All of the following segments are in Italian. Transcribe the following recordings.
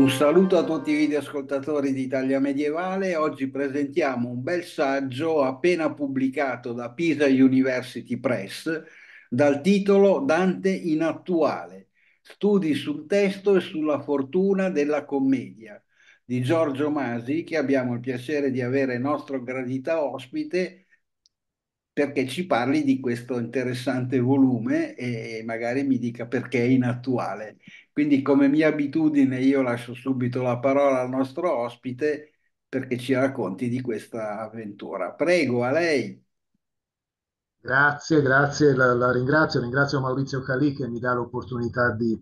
Un saluto a tutti i videoascoltatori di Italia Medievale. Oggi presentiamo un bel saggio appena pubblicato da Pisa University Press dal titolo Dante in attuale, studi sul testo e sulla fortuna della commedia di Giorgio Masi, che abbiamo il piacere di avere nostro gradita ospite perché ci parli di questo interessante volume e magari mi dica perché è inattuale. Quindi come mia abitudine io lascio subito la parola al nostro ospite perché ci racconti di questa avventura. Prego, a lei. Grazie, grazie, la, la ringrazio, ringrazio Maurizio Calì che mi dà l'opportunità di,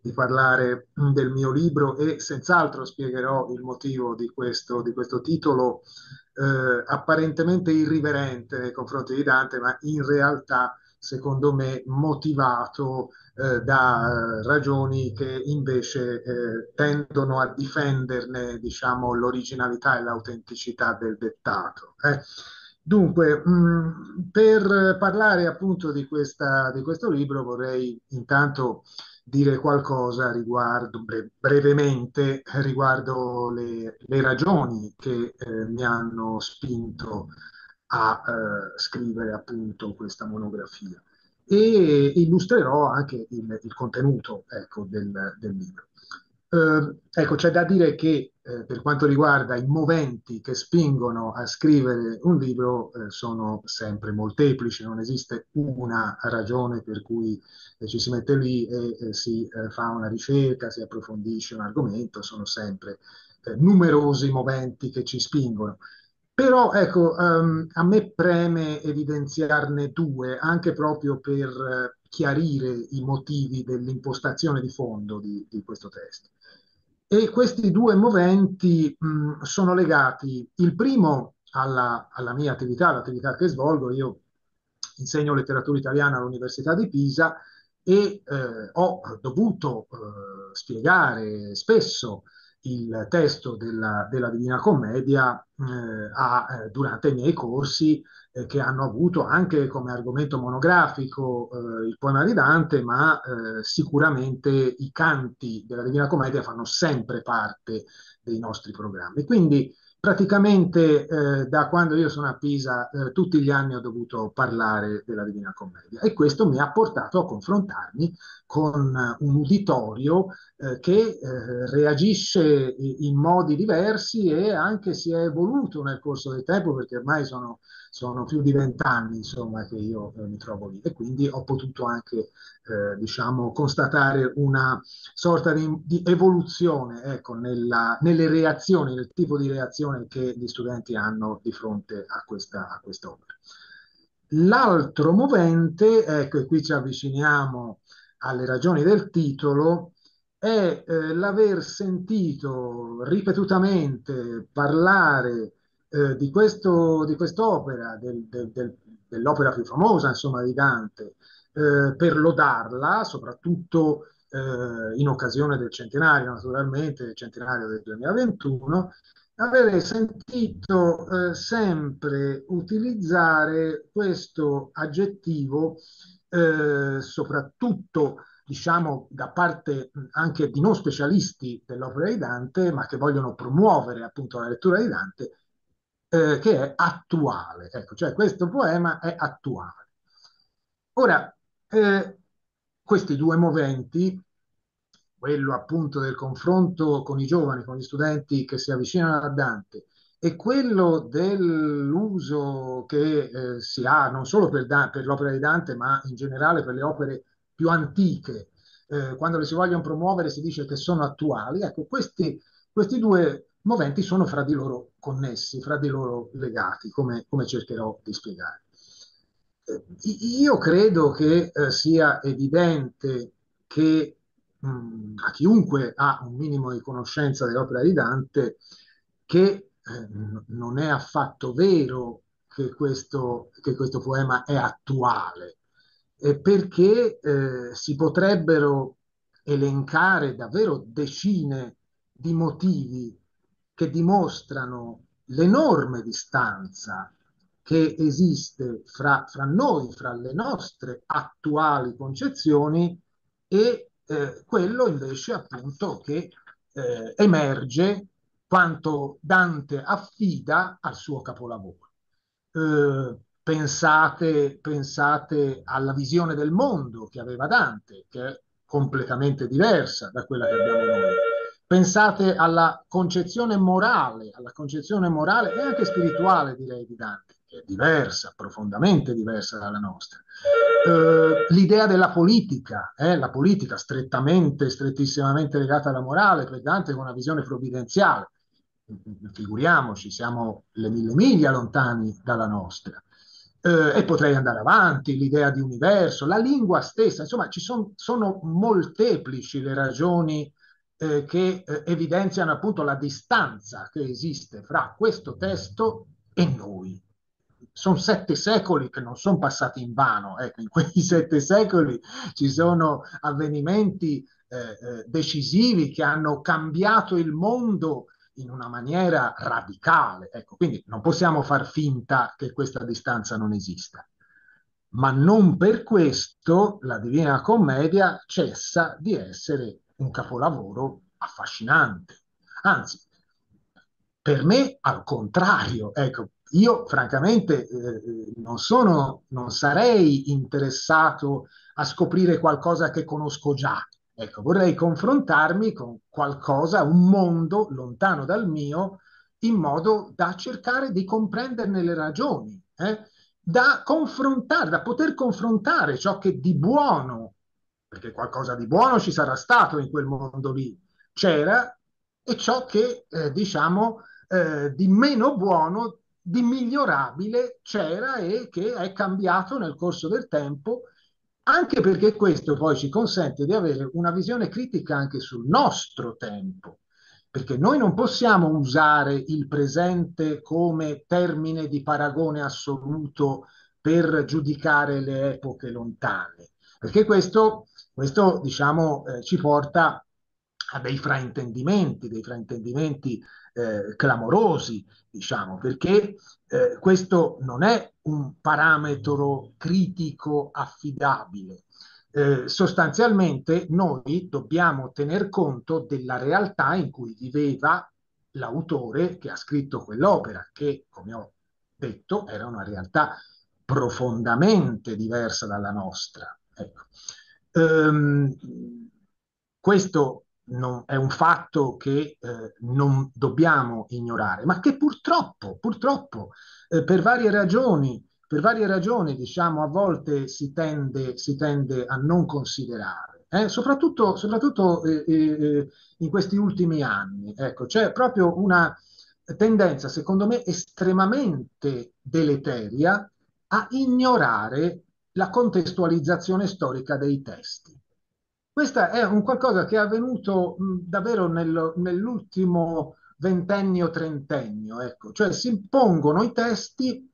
di, parlare del mio libro e senz'altro spiegherò il motivo di questo, di questo titolo eh, apparentemente irriverente nei confronti di Dante, ma in realtà, secondo me, motivato eh, da ragioni che invece eh, tendono a difenderne, diciamo, l'originalità e l'autenticità del dettato. Eh. Dunque, mh, per parlare appunto di, questa, di questo libro vorrei intanto dire qualcosa riguardo, bre- brevemente, riguardo le, le ragioni che eh, mi hanno spinto a eh, scrivere appunto questa monografia e illustrerò anche il, il contenuto ecco, del, del libro. Eh, ecco, c'è da dire che eh, per quanto riguarda i moventi che spingono a scrivere un libro, eh, sono sempre molteplici, non esiste una ragione per cui eh, ci si mette lì e eh, si eh, fa una ricerca, si approfondisce un argomento, sono sempre numerosi moventi che ci spingono. Però ecco, um, a me preme evidenziarne due, anche proprio per chiarire i motivi dell'impostazione di fondo di, di questo testo. E questi due moventi mh, sono legati, il primo alla, alla mia attività, l'attività che svolgo, io insegno letteratura italiana all'Università di Pisa e eh, ho dovuto eh, spiegare spesso il testo della, della Divina Commedia eh, a, eh, durante i miei corsi eh, che hanno avuto anche come argomento monografico eh, il poema di Dante, ma eh, sicuramente i canti della Divina Commedia fanno sempre parte dei nostri programmi. Quindi praticamente eh, da quando io sono a Pisa eh, tutti gli anni ho dovuto parlare della Divina Commedia e questo mi ha portato a confrontarmi con un uditorio eh, che eh, reagisce in modi diversi e anche si è evoluto nel corso del tempo perché ormai sono sono più di vent'anni insomma che io eh, mi trovo lì e quindi ho potuto anche eh, diciamo constatare una sorta di, di evoluzione ecco, nella, nelle reazioni, nel tipo di reazione che gli studenti hanno di fronte a questa, a quest'opera. L'altro movente, ecco, e qui ci avviciniamo alle ragioni del titolo, è eh, l'aver sentito ripetutamente parlare eh, di, questo, di quest'opera, del, del, del, dell'opera più famosa insomma, di Dante, eh, per lodarla, soprattutto eh, in occasione del centenario, naturalmente, del centenario del 2021, avere sentito eh, sempre utilizzare questo aggettivo, eh, soprattutto diciamo da parte anche di non specialisti dell'opera di Dante, ma che vogliono promuovere appunto la lettura di Dante, eh, che è attuale. Ecco, cioè questo poema è attuale. Ora, eh, questi due moventi, quello appunto del confronto con i giovani, con gli studenti che si avvicinano a Dante, e quello dell'uso che eh, si ha non solo per, per, l'opera di Dante, ma in generale per le opere più antiche, eh, quando le si vogliono promuovere si dice che sono attuali. Ecco, questi, questi due moventi sono fra di loro connessi, fra di loro legati, come, come cercherò di spiegare. Eh, io credo che eh, sia evidente che mh, a chiunque ha un minimo di conoscenza dell'opera di Dante che eh, non è affatto vero che questo, che questo poema è attuale, perché eh, si potrebbero elencare davvero decine di motivi che dimostrano l'enorme distanza che esiste fra, fra, noi, fra le nostre attuali concezioni e eh, quello invece appunto che eh, emerge quanto Dante affida al suo capolavoro. Eh, pensate, pensate alla visione del mondo che aveva Dante, che è completamente diversa da quella che abbiamo noi. Pensate alla concezione morale, alla concezione morale e anche spirituale, direi, di Dante, che è diversa, profondamente diversa dalla nostra. Eh, l'idea della politica, eh, la politica strettamente, strettissimamente legata alla morale, per Dante con una visione provvidenziale. Figuriamoci, siamo le mille miglia lontani dalla nostra. Eh, e potrei andare avanti, l'idea di universo, la lingua stessa, insomma, ci son, sono molteplici le ragioni eh, che eh, evidenziano appunto la distanza che esiste fra questo testo e noi. Sono sette secoli che non sono passati in vano, ecco, in quei sette secoli ci sono avvenimenti eh, eh, decisivi che hanno cambiato il mondo in una maniera radicale. Ecco, quindi non possiamo far finta che questa distanza non esista. Ma non per questo la Divina Commedia cessa di essere un capolavoro affascinante. Anzi, per me al contrario, ecco, io francamente eh, non sono, non sarei interessato a scoprire qualcosa che conosco già. Ecco, vorrei confrontarmi con qualcosa, un mondo lontano dal mio, in modo da cercare di comprenderne le ragioni, eh? da confrontare, da poter confrontare ciò che di buono perché qualcosa di buono ci sarà stato in quel mondo lì, c'era, e ciò che, eh, diciamo, eh, di meno buono, di migliorabile c'era e che è cambiato nel corso del tempo, anche perché questo poi ci consente di avere una visione critica anche sul nostro tempo, perché noi non possiamo usare il presente come termine di paragone assoluto per giudicare le epoche lontane, perché questo questo, diciamo, eh, ci porta a dei fraintendimenti, dei fraintendimenti eh, clamorosi, diciamo, perché eh, questo non è un parametro critico affidabile. Eh, sostanzialmente noi dobbiamo tener conto della realtà in cui viveva l'autore che ha scritto quell'opera, che, come ho detto, era una realtà profondamente diversa dalla nostra. Ecco. Um, questo non, è un fatto che eh, non dobbiamo ignorare, ma che purtroppo, purtroppo eh, per varie ragioni, per varie ragioni, diciamo, a volte si tende, si tende a non considerare, eh? soprattutto, soprattutto eh, eh, in questi ultimi anni. Ecco, c'è proprio una tendenza, secondo me, estremamente deleteria a ignorare la contestualizzazione storica dei testi. Questo è un qualcosa che è avvenuto mh, davvero nel, nell'ultimo ventennio, trentennio, ecco. cioè si pongono i testi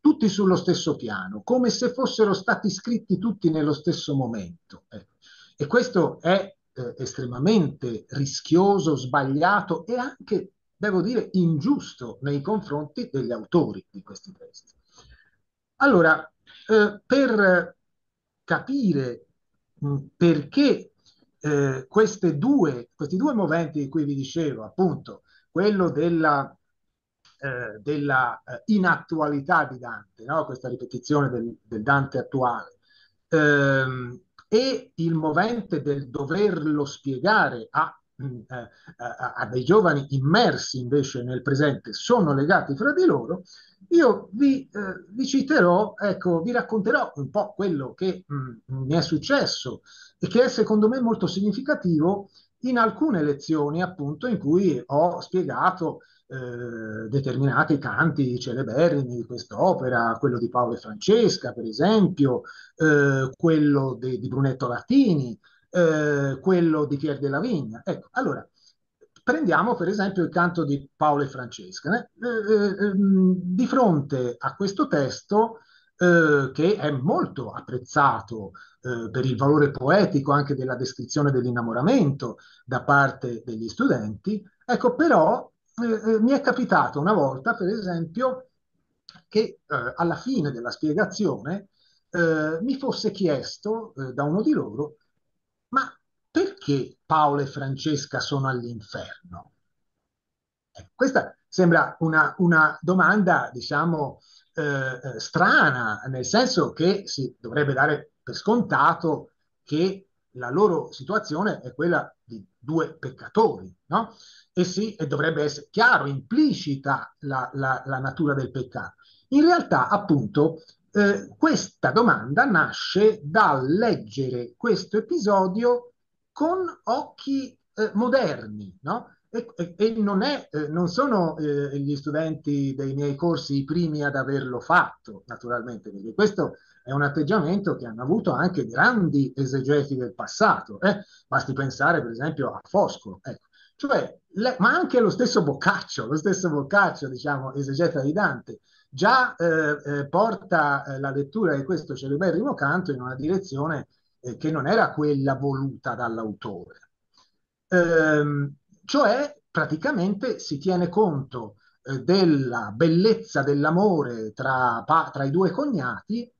tutti sullo stesso piano, come se fossero stati scritti tutti nello stesso momento. Ecco. E questo è eh, estremamente rischioso, sbagliato e anche, devo dire, ingiusto nei confronti degli autori di questi testi. Allora, eh, per capire mh, perché eh, due, questi due moventi di cui vi dicevo, appunto, quello della, eh, della eh, inattualità di Dante, no? questa ripetizione del, del Dante attuale, ehm, e il movente del doverlo spiegare a a, a, a, dei giovani immersi invece nel presente sono legati fra di loro, io vi, eh, vi citerò, ecco, vi racconterò un po' quello che mh, mm, mi è successo e che è secondo me molto significativo in alcune lezioni appunto in cui ho spiegato eh, determinati canti celeberrimi di quest'opera, quello di Paolo e Francesca per esempio, eh, quello de, di Brunetto Latini, eh, quello di Pier della Vigna. Ecco, allora, prendiamo per esempio il canto di Paolo e Francesca. Eh, eh, ehm, di fronte a questo testo, eh, che è molto apprezzato eh, per il valore poetico anche della descrizione dell'innamoramento da parte degli studenti, ecco però mi è capitato una volta, per esempio, che alla fine della spiegazione mi fosse chiesto da uno di loro perché Paolo e Francesca sono all'inferno? Eh, questa sembra una, una domanda, diciamo, eh, eh, strana, nel senso che si dovrebbe dare per scontato che la loro situazione è quella di due peccatori, no? E sì, e dovrebbe essere chiaro, implicita la, la, la natura del peccato. In realtà, appunto, eh, questa domanda nasce dal leggere questo episodio con occhi eh, moderni, no? E, e, e non, è, eh, non, sono eh, gli studenti dei miei corsi i primi ad averlo fatto, naturalmente, perché questo è un atteggiamento che hanno avuto anche grandi esegeti del passato. Eh? Basti pensare, per esempio, a Foscolo. Ecco. Cioè, le, ma anche lo stesso Boccaccio, lo stesso Boccaccio, diciamo, esegeta di Dante, già eh, eh, porta eh, la lettura di questo celeberrimo canto in una direzione eh, che non era quella voluta dall'autore. Ehm, cioè, praticamente si tiene conto eh, della bellezza dell'amore tra, tra i due cognati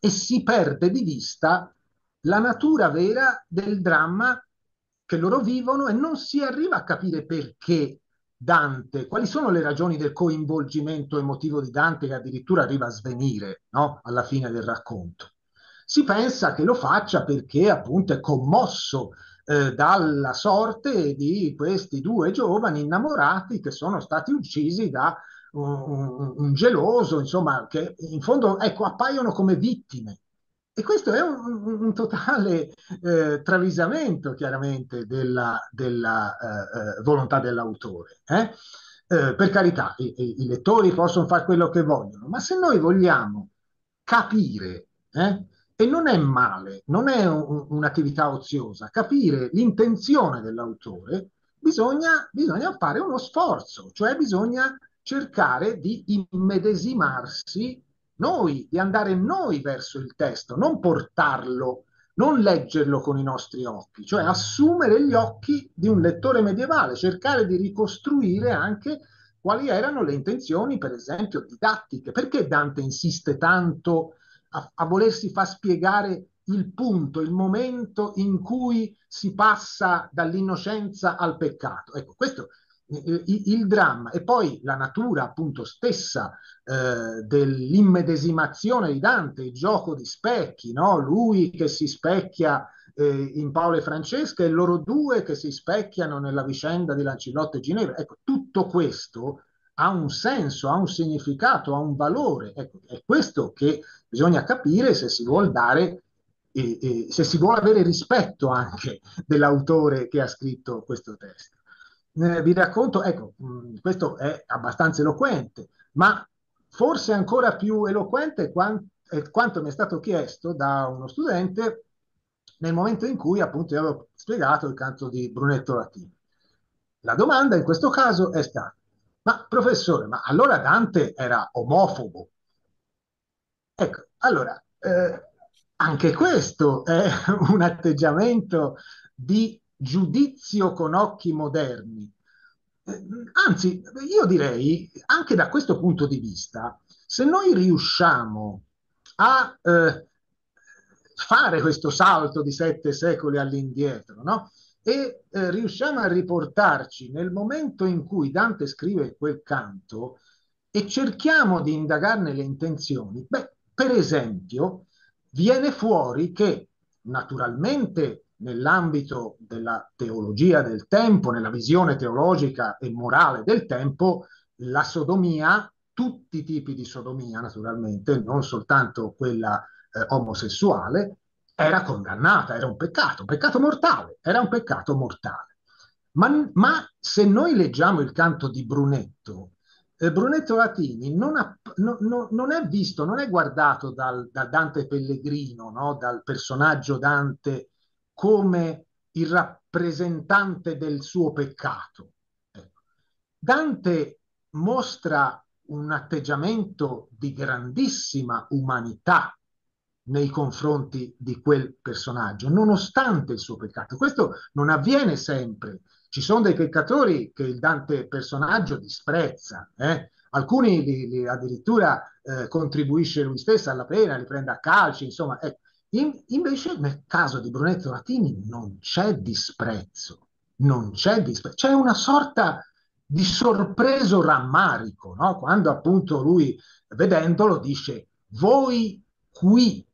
e si perde di vista la natura vera del dramma che loro vivono e non si arriva a capire perché Dante, quali sono le ragioni del coinvolgimento emotivo di Dante che addirittura arriva a svenire no? alla fine del racconto. Si pensa che lo faccia perché appunto è commosso eh, dalla sorte di questi due giovani innamorati che sono stati uccisi da un, un, geloso, insomma, che in fondo ecco, appaiono come vittime e questo è un, un totale eh, travisamento, chiaramente, della, della eh, eh volontà dell'autore. Eh? Eh, per carità, i, i, i, lettori possono fare quello che vogliono, ma se noi vogliamo capire, eh, e non è male, non è un, un'attività oziosa, capire l'intenzione dell'autore, bisogna, bisogna fare uno sforzo, cioè bisogna cercare di immedesimarsi noi, di andare noi verso il testo, non portarlo, non leggerlo con i nostri occhi, cioè assumere gli occhi di un lettore medievale, cercare di ricostruire anche quali erano le intenzioni, per esempio, didattiche. Perché Dante insiste tanto a, a volersi far spiegare il punto, il momento in cui si passa dall'innocenza al peccato? Ecco, questo il dramma e poi la natura appunto stessa eh, dell'immedesimazione di Dante, il gioco di specchi, no? lui che si specchia eh, in Paolo e Francesca e loro due che si specchiano nella vicenda di Lancilotto e Ginevra. Ecco, tutto questo ha un senso, ha un significato, ha un valore. Ecco, è questo che bisogna capire se si vuole dare e, e se si vuole avere rispetto anche dell'autore che ha scritto questo testo eh, vi racconto, ecco, mh, mm, questo è abbastanza eloquente, ma forse ancora più eloquente quant- è quanto mi è stato chiesto da uno studente nel momento in cui appunto io avevo spiegato il canto di Brunetto Latini. La domanda in questo caso è stata, ma professore, ma allora Dante era omofobo? Ecco, allora, eh, anche questo è un atteggiamento di giudizio con occhi moderni. Eh, anzi, io direi, anche da questo punto di vista, se noi riusciamo a eh, fare questo salto di sette secoli all'indietro, no? E eh, riusciamo a riportarci nel momento in cui Dante scrive quel canto e cerchiamo di indagarne le intenzioni, beh, per esempio, viene fuori che naturalmente nell'ambito della teologia del tempo, nella visione teologica e morale del tempo, la sodomia, tutti i tipi di sodomia naturalmente, non soltanto quella eh, omosessuale, era condannata, era un peccato, un peccato mortale, era un peccato mortale. Ma, ma se noi leggiamo il canto di Brunetto, eh, Brunetto Latini non, ha, no, no, non, è visto, non è guardato dal, da Dante Pellegrino, no? dal personaggio Dante come il rappresentante del suo peccato. Ecco. Dante mostra un atteggiamento di grandissima umanità nei confronti di quel personaggio, nonostante il suo peccato. Questo non avviene sempre. Ci sono dei peccatori che il Dante personaggio disprezza, eh? alcuni li, li addirittura eh, contribuisce lui stesso alla pena, li prende a calci, insomma, eh, In, invece nel caso di Brunetto Latini non c'è disprezzo, non c'è disprezzo, c'è una sorta di sorpreso rammarico, no? quando appunto lui vedendolo dice voi qui,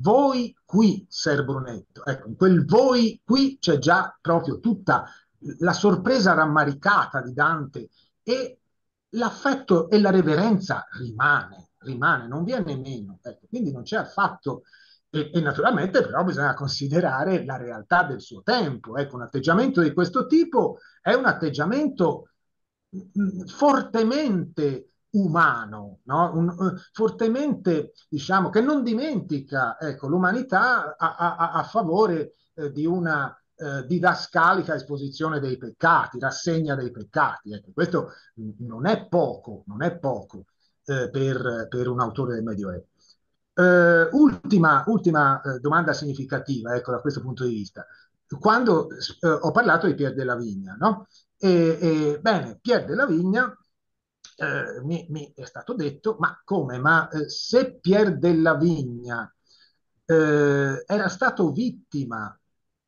voi qui, Ser Brunetto. Ecco, in quel voi qui c'è già proprio tutta la sorpresa rammaricata di Dante e l'affetto e la reverenza rimane, rimane, non viene meno. Ecco, quindi non c'è affatto e, e, naturalmente però bisogna considerare la realtà del suo tempo. Ecco, un atteggiamento di questo tipo è un atteggiamento mh, fortemente umano, no? un, uh, fortemente, diciamo, che non dimentica ecco, l'umanità a, a, a favore eh, di una eh, didascalica esposizione dei peccati, rassegna dei peccati. Ecco, questo non è poco, non è poco eh, per, per, un autore del Medioevo. Uh, ultima, ultima uh, domanda significativa, ecco, da questo punto di vista. Quando ho parlato di Pier della Vigna, no? E, e, bene, Pier della Vigna mi, mi, è stato detto, ma come? Ma se Pier della Vigna era stato vittima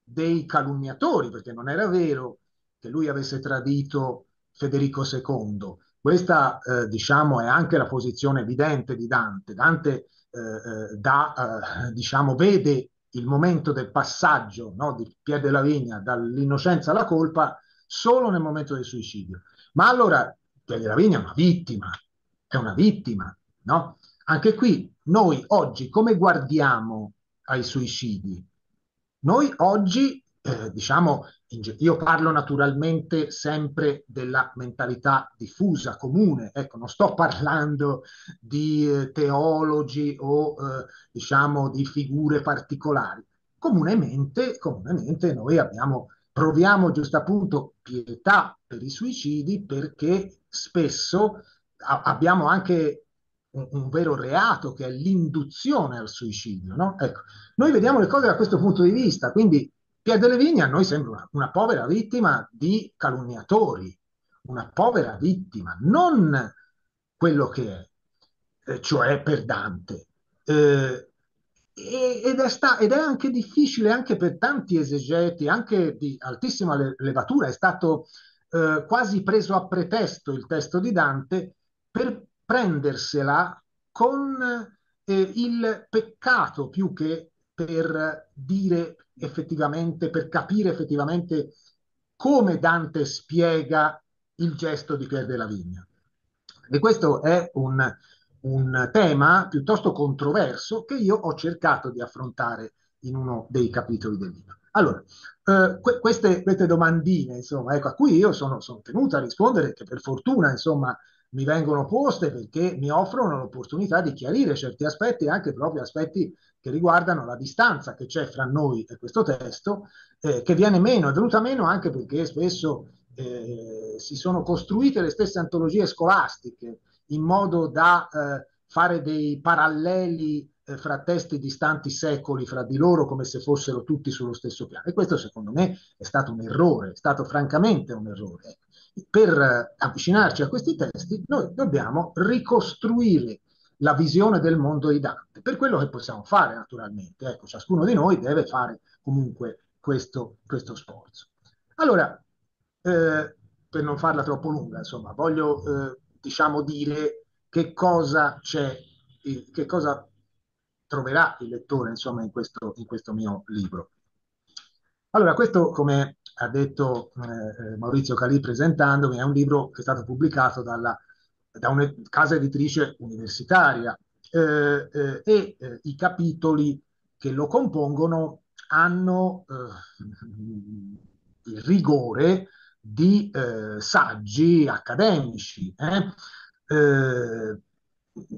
dei calunniatori, perché non era vero che lui avesse tradito Federico II, questa, diciamo, è anche la posizione evidente di Dante. Dante eh, eh, da, eh, diciamo, vede il momento del passaggio no, di Pier della Vigna dall'innocenza alla colpa solo nel momento del suicidio. Ma allora Pier della Vigna è una vittima, è una vittima, no? Anche qui noi oggi come guardiamo ai suicidi? Noi oggi, eh, diciamo, io parlo naturalmente sempre della mentalità diffusa, comune, ecco, non sto parlando di eh, teologi o eh, diciamo di figure particolari. Comunemente, comunemente noi abbiamo, proviamo giusto appunto pietà per i suicidi perché spesso a, abbiamo anche un, un, vero reato che è l'induzione al suicidio. No? Ecco, noi vediamo le cose da questo punto di vista, quindi Pier delle Vigne a noi sembra una, una povera vittima di calunniatori, una povera vittima, non quello che è, eh, cioè per Dante. Eh, ed, è sta, ed, è anche difficile anche per tanti esegeti, anche di altissima levatura, è stato eh, quasi preso a pretesto il testo di Dante per prendersela con eh, il peccato più che per dire effettivamente, per capire effettivamente come Dante spiega il gesto di Pier della Vigna. E questo è un, un tema piuttosto controverso che io ho cercato di affrontare in uno dei capitoli del libro. Allora, eh, que- queste, queste, domandine, insomma, ecco, a cui io sono, sono tenuto a rispondere, che per fortuna, insomma, mi vengono poste perché mi offrono l'opportunità di chiarire certi aspetti, anche proprio aspetti che riguardano la distanza che c'è fra noi e questo testo, eh, che viene meno, è venuta meno anche perché spesso eh, si sono costruite le stesse antologie scolastiche in modo da eh, fare dei paralleli eh, fra testi distanti secoli fra di loro come se fossero tutti sullo stesso piano. E questo secondo me è stato un errore, è stato francamente un errore per avvicinarci a questi testi, noi dobbiamo ricostruire la visione del mondo di Dante, per quello che possiamo fare naturalmente. Ecco, ciascuno di noi deve fare comunque questo, questo sforzo. Allora, eh, per non farla troppo lunga, insomma, voglio eh, diciamo dire che cosa c'è, che cosa troverà il lettore insomma in questo, in questo mio libro. Allora, questo come ha detto eh, Maurizio Calì presentandomi, è un libro che è stato pubblicato dalla, da una casa editrice universitaria eh, eh, e eh, i capitoli che lo compongono hanno eh, il rigore di eh, saggi accademici.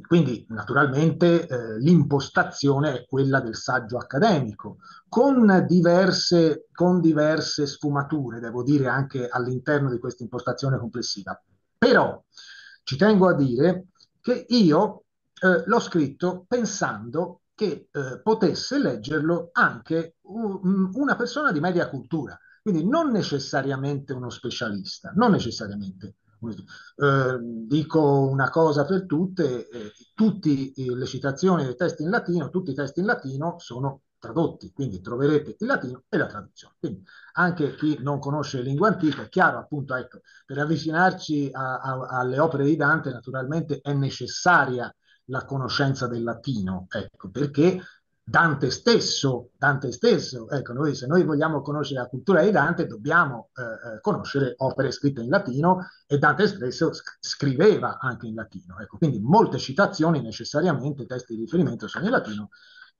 quindi naturalmente eh, l'impostazione è quella del saggio accademico, con diverse, con diverse sfumature, devo dire, anche all'interno di questa impostazione complessiva. Però ci tengo a dire che io eh, l'ho scritto pensando che eh, potesse leggerlo anche un, una persona di media cultura, quindi non necessariamente uno specialista, non necessariamente Eh, dico una cosa per tutte, eh, tutte le citazioni dei testi in latino, tutti i testi in latino sono tradotti, quindi troverete il latino e la traduzione. Quindi anche chi non conosce le lingue antiche, è chiaro appunto, ecco, per avvicinarci a, a, alle opere di Dante naturalmente è necessaria la conoscenza del latino, ecco, perché Dante stesso, Dante stesso, ecco, noi, se noi vogliamo conoscere la cultura di Dante dobbiamo eh, eh conoscere opere scritte in latino e Dante stesso scriveva anche in latino, ecco, quindi molte citazioni necessariamente, testi di riferimento sono in latino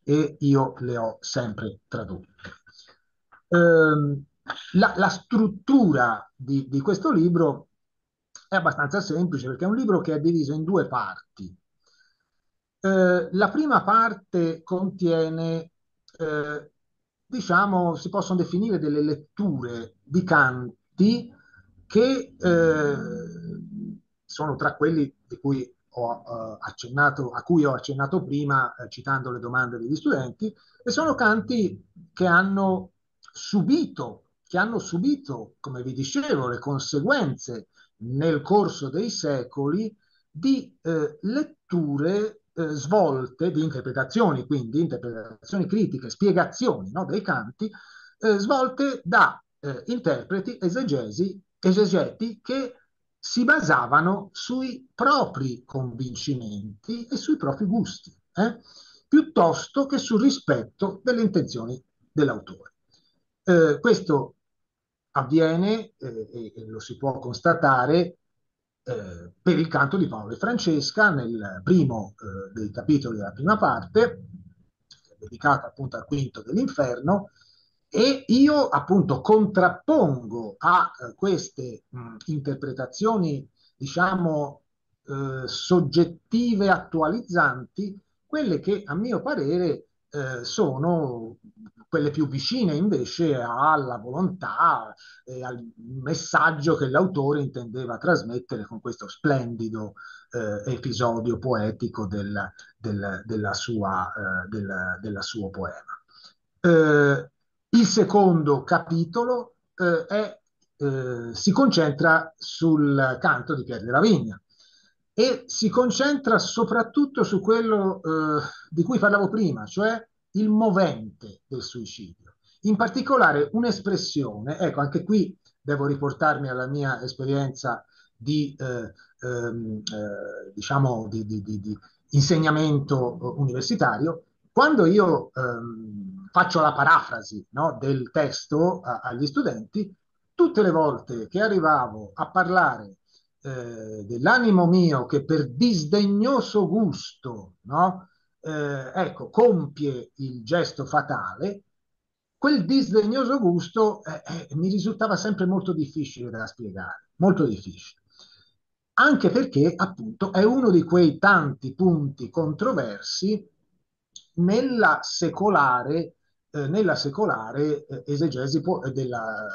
e io le ho sempre tradotte. Eh, la, la, struttura di, di questo libro è abbastanza semplice perché è un libro che è diviso in due parti. Eh, la prima parte contiene, eh, diciamo, si possono definire delle letture di canti che eh, sono tra quelli di cui ho, uh, accennato, a cui ho accennato prima uh, citando le domande degli studenti, e sono canti che hanno subito, che hanno subito, come vi dicevo, le conseguenze nel corso dei secoli di eh, letture eh, svolte, di interpretazioni, quindi interpretazioni critiche, spiegazioni no, dei canti, eh, svolte da eh, interpreti, esegesi, esegeti che si basavano sui propri convincimenti e sui propri gusti, eh? piuttosto che sul rispetto delle intenzioni dell'autore. Eh, questo avviene, e lo si può constatare, eh, per il canto di Paolo e Francesca nel primo eh, dei capitoli della prima parte, dedicato appunto al quinto dell'inferno, e io appunto contrappongo a eh, queste mh, interpretazioni, diciamo, eh, soggettive attualizzanti, quelle che a mio parere eh, sono quelle più vicine invece alla volontà e al messaggio che l'autore intendeva trasmettere con questo splendido eh, episodio poetico del, del, della sua, eh, del, della suo poema. Eh, il secondo capitolo eh, è, eh, si concentra sul canto di Pier della Vigna e si concentra soprattutto su quello eh, di cui parlavo prima, cioè il movente del suicidio. In particolare un'espressione, ecco anche qui devo riportarmi alla mia esperienza di, eh, ehm, eh, diciamo, di, di, di insegnamento eh, universitario, quando io ehm, faccio la parafrasi no, del testo a, agli studenti, tutte le volte che arrivavo a parlare eh, dell'animo mio che per disdegnoso gusto, no, eh, ecco, compie il gesto fatale, quel disdegnoso gusto eh, eh, mi risultava sempre molto difficile da spiegare, molto difficile. Anche perché, appunto, è uno di quei tanti punti controversi nella secolare, eh, nella secolare esegesi della,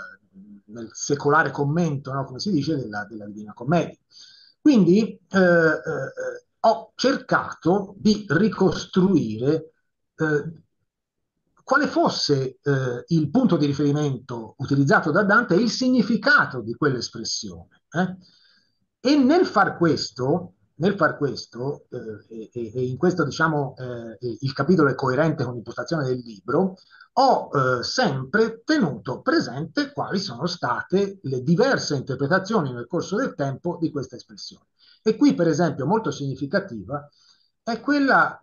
nel secolare commento, no, come si dice, della, della Divina Commedia. Quindi eh, eh, ho cercato di ricostruire eh, quale fosse eh, il punto di riferimento utilizzato da Dante e il significato di quell'espressione. Eh? E nel far questo, nel far questo, eh, e, e, in questo diciamo eh, il capitolo è coerente con l'impostazione del libro, ho eh, sempre tenuto presente quali sono state le diverse interpretazioni nel corso del tempo di questa espressione. E qui, per esempio, molto significativa è quella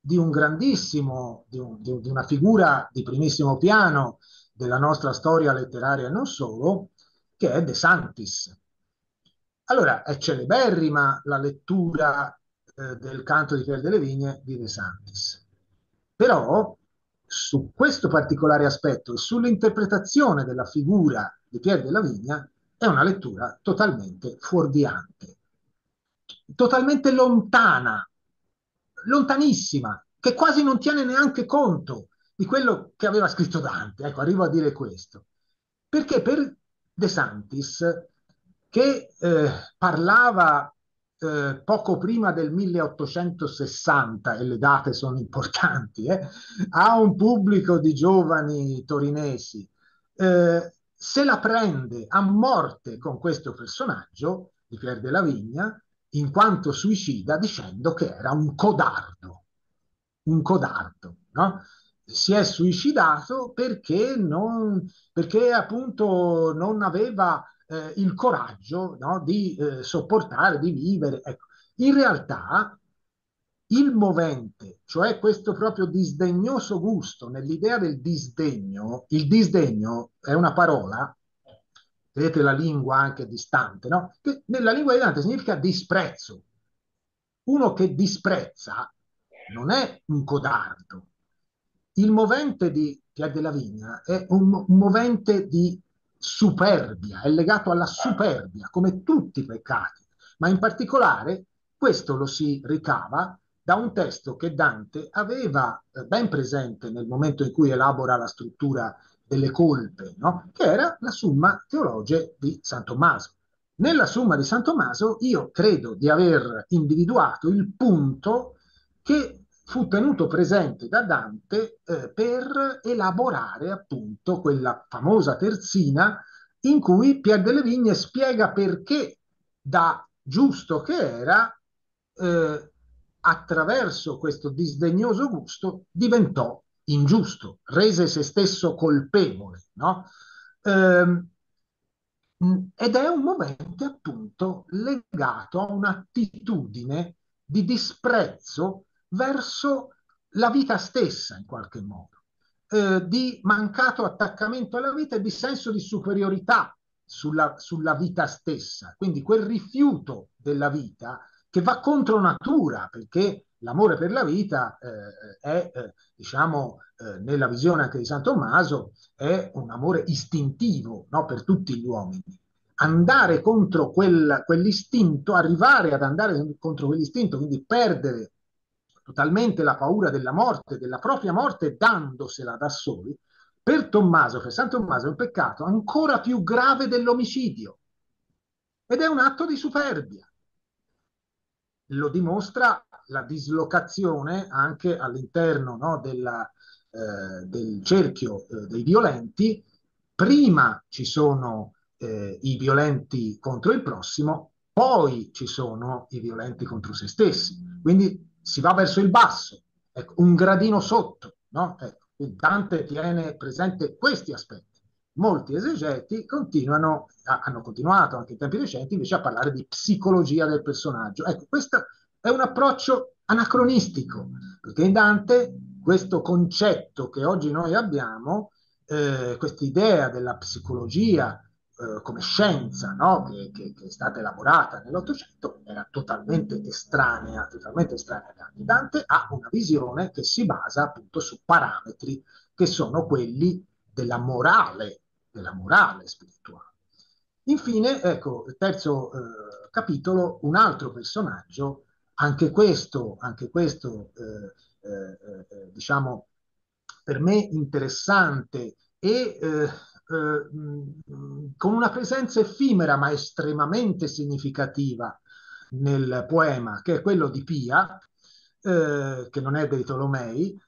di un grandissimo, di, un, di una figura di primissimo piano della nostra storia letteraria e non solo, che è De Santis, allora, è celeberrima la lettura eh, del canto di Pier delle Vigne di De Santis, però su questo particolare aspetto sull'interpretazione della figura di Pier della Vigna è una lettura totalmente fuorviante, totalmente lontana, lontanissima, che quasi non tiene neanche conto di quello che aveva scritto Dante. Ecco, arrivo a dire questo. Perché per De Santis che eh, parlava eh, poco prima del 1860, e le date sono importanti, eh, a un pubblico di giovani torinesi, eh, se la prende a morte con questo personaggio di Pierre della Vigna in quanto suicida dicendo che era un codardo, un codardo, no? Si è suicidato perché, non, perché appunto non aveva eh, il coraggio no, di eh, sopportare, di vivere. Ecco. In realtà il movente, cioè questo proprio disdegnoso gusto nell'idea del disdegno, il disdegno è una parola, vedete la lingua anche distante, no? Che nella lingua distante significa disprezzo. Uno che disprezza non è un codardo. Il movente di Pierre della Vigna è un movente di superbia, è legato alla superbia, come tutti i peccati, ma in particolare questo lo si ricava da un testo che Dante aveva eh, ben presente nel momento in cui elabora la struttura delle colpe, no? che era la Summa Teologe di San Tommaso. Nella Summa di San Tommaso io credo di aver individuato il punto che fu tenuto presente da Dante eh, per elaborare appunto quella famosa terzina in cui Pier delle Vigne spiega perché da giusto che era eh, attraverso questo disdegnoso gusto diventò ingiusto, rese se stesso colpevole, no? Ehm, ed è un movente appunto legato a un'attitudine di disprezzo verso la vita stessa in qualche modo, eh, di mancato attaccamento alla vita e di senso di superiorità sulla, sulla vita stessa. Quindi quel rifiuto della vita che va contro natura, perché l'amore per la vita eh, è, eh, diciamo, eh, nella visione anche di San Tommaso, è un amore istintivo no, per tutti gli uomini. Andare contro quel, quell'istinto, arrivare ad andare contro quell'istinto, quindi perdere totalmente la paura della morte, della propria morte, dandosela da soli, per Tommaso, per San Tommaso è un peccato ancora più grave dell'omicidio. Ed è un atto di superbia lo dimostra la dislocazione anche all'interno no, della, eh, del cerchio eh, dei violenti. Prima ci sono eh, i violenti contro il prossimo, poi ci sono i violenti contro se stessi. Quindi si va verso il basso, ecco, un gradino sotto. No? Ecco, Dante tiene presente questi aspetti. Molti esegeti continuano, hanno continuato anche in tempi recenti invece a parlare di psicologia del personaggio. Ecco, questo è un approccio anacronistico, perché in Dante questo concetto che oggi noi abbiamo, eh, questa idea della psicologia eh, come scienza no? che, che, che, è stata elaborata nell'Ottocento, era totalmente estranea, totalmente estranea a Dante. Dante ha una visione che si basa appunto su parametri che sono quelli della morale, della morale spirituale. Infine, ecco, il terzo eh, capitolo, un altro personaggio anche questo, anche questo eh, eh, eh, diciamo, per me interessante e con una presenza effimera ma estremamente significativa nel poema, che è quello di Pia, eh, che non è dei Tolomei.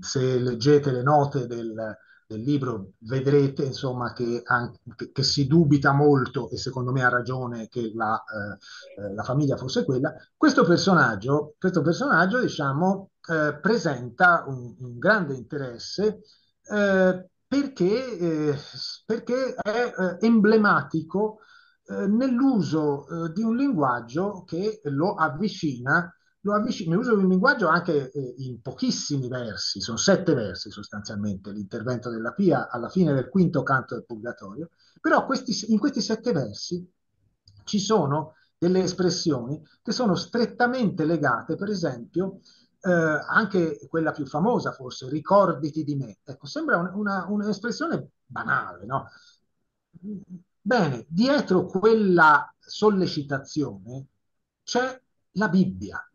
se leggete le note del, del libro vedrete insomma che, anche, che, che, si dubita molto e secondo me ha ragione che la, eh, eh, la famiglia fosse quella questo personaggio, questo personaggio diciamo eh, presenta un, un, grande interesse eh, perché, eh, perché, è eh, emblematico nell'uso di un linguaggio che lo avvicina lo avvicino, uso un linguaggio anche eh, in pochissimi versi, sono sette versi sostanzialmente l'intervento della Pia alla fine del quinto canto del Purgatorio, però questi, in questi sette versi ci sono delle espressioni che sono strettamente legate, per esempio, eh, anche quella più famosa forse, ricorditi di me. Ecco, sembra un, una, un'espressione banale, no? Bene, dietro quella sollecitazione c'è la Bibbia,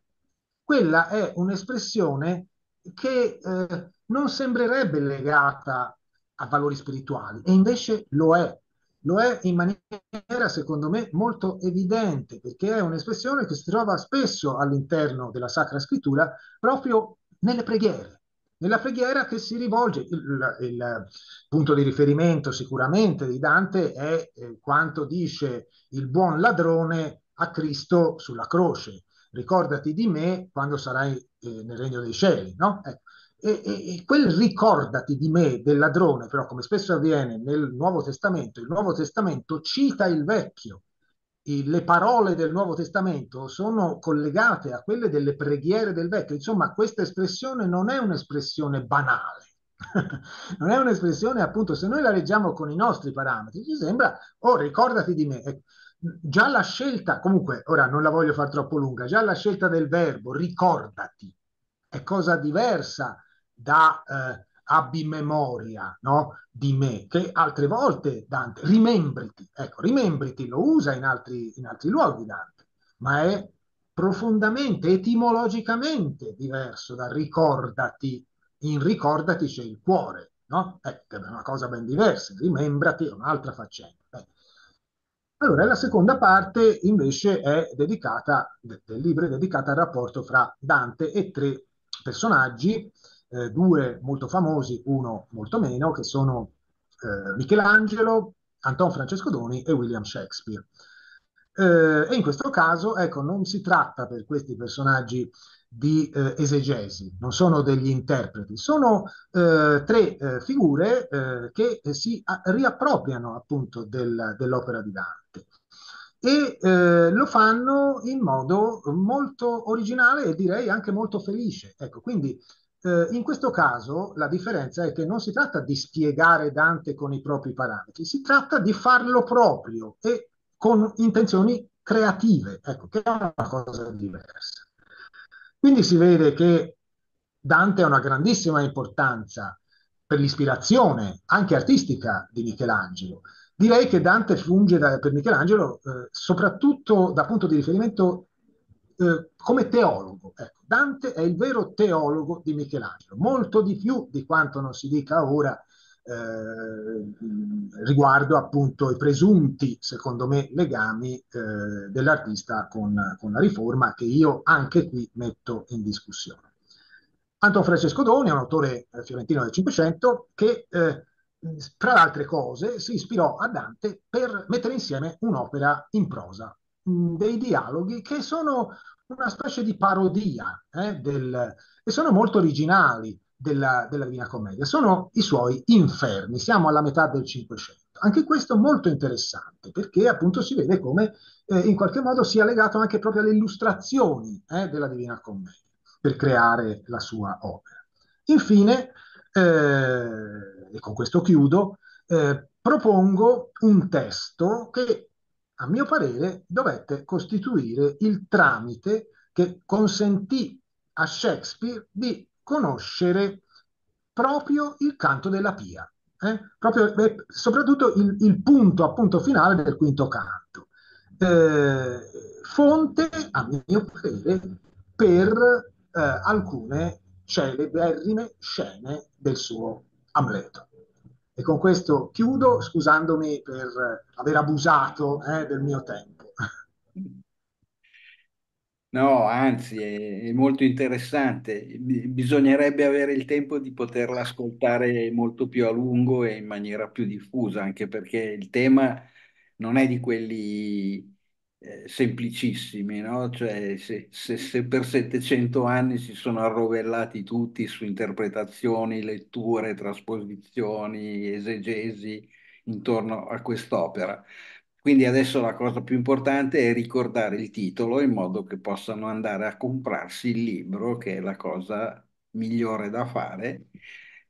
quella è un'espressione che eh, non sembrerebbe legata a valori spirituali e invece lo è. Lo è in maniera, secondo me, molto evidente, perché è un'espressione che si trova spesso all'interno della Sacra Scrittura, proprio nelle preghiere. nella preghiera che si rivolge, il, il punto di riferimento sicuramente di Dante è eh, quanto dice il buon ladrone a Cristo sulla croce. Ricordati di me quando sarai eh, nel regno dei cieli, no? Ecco. E, e, e, quel ricordati di me del ladrone, però come spesso avviene nel Nuovo Testamento, il Nuovo Testamento cita il vecchio. I, le parole del Nuovo Testamento sono collegate a quelle delle preghiere del vecchio. Insomma, questa espressione non è un'espressione banale. non è un'espressione, appunto, se noi la leggiamo con i nostri parametri, ci sembra, oh, ricordati di me. Ecco, già la scelta, comunque, ora non la voglio fare troppo lunga, già la scelta del verbo ricordati è cosa diversa da eh, abbi memoria no? di me, che altre volte Dante, rimembriti, ecco, rimembriti lo usa in altri, in altri luoghi Dante, ma è profondamente, etimologicamente diverso da ricordati, in ricordati c'è il cuore, no? Che è una cosa ben diversa, rimembrati è un'altra faccenda. Allora, la seconda parte invece è dedicata, del libro è dedicata al rapporto fra Dante e tre personaggi, eh, due molto famosi, uno molto meno, che sono eh, Michelangelo, Anton Francesco Doni e William Shakespeare. Eh, e in questo caso, ecco, non si tratta per questi personaggi di eh, esegesi, non sono degli interpreti, sono eh, tre eh, figure eh, che si a, riappropriano appunto del, dell'opera di Dante e eh, lo fanno in modo molto originale e direi anche molto felice. Ecco, quindi eh, in questo caso la differenza è che non si tratta di spiegare Dante con i propri parametri, si tratta di farlo proprio e con intenzioni creative, ecco, che è una cosa diversa. Quindi si vede che Dante ha una grandissima importanza per l'ispirazione anche artistica di Michelangelo Direi che Dante funge da, per Michelangelo eh, soprattutto da punto di riferimento eh, come teologo. Ecco, Dante è il vero teologo di Michelangelo, molto di più di quanto non si dica ora eh, riguardo appunto i presunti, secondo me, legami eh, dell'artista con, con la riforma che io anche qui metto in discussione. Anton Francesco Doni è un autore eh, fiorentino del Cinquecento che eh, tra le altre cose, si ispirò a Dante per mettere insieme un'opera in prosa, mm, dei dialoghi che sono una specie di parodia eh, del, e sono molto originali della, della Divina Commedia. Sono i suoi inferni, siamo alla metà del Cinquecento. Anche questo molto interessante perché appunto si vede come eh, in qualche modo sia legato anche proprio alle illustrazioni eh, della Divina Commedia per creare la sua opera. Infine, eh, e con questo chiudo, eh, propongo un testo che a mio parere dovette costituire il tramite che consentì a Shakespeare di conoscere proprio il canto della Pia, eh? proprio, eh, soprattutto il, il, punto appunto finale del quinto canto. Eh, fonte, a mio parere, per eh, alcune celeberrime scene del suo Amleto. E con questo chiudo scusandomi per aver abusato eh, del mio tempo. No, anzi, è, è molto interessante. Bisognerebbe avere il tempo di poterla ascoltare molto più a lungo e in maniera più diffusa, anche perché il tema non è di quelli eh, semplicissimi, no? Cioè, se, se, se, per 700 anni si sono arrovellati tutti su interpretazioni, letture, trasposizioni, esegesi intorno a quest'opera. Quindi adesso la cosa più importante è ricordare il titolo in modo che possano andare a comprarsi il libro, che è la cosa migliore da fare.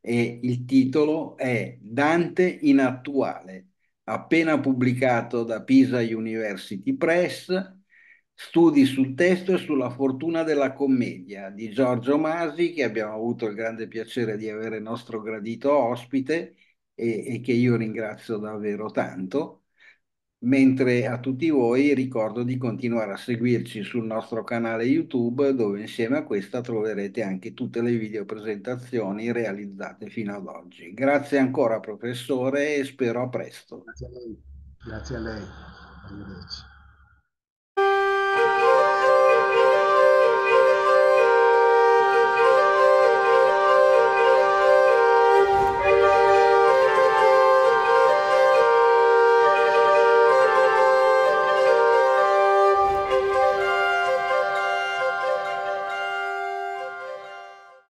E il titolo è Dante in attuale, appena pubblicato da Pisa University Press, Studi sul testo e sulla fortuna della commedia di Giorgio Masi, che abbiamo avuto il grande piacere di avere nostro gradito ospite e, e che io ringrazio davvero tanto. Mentre a tutti voi ricordo di continuare a seguirci sul nostro canale YouTube dove insieme a questa troverete anche tutte le videopresentazioni realizzate fino ad oggi. Grazie ancora professore e spero a presto. Grazie a lei. Grazie a lei. Arrivederci.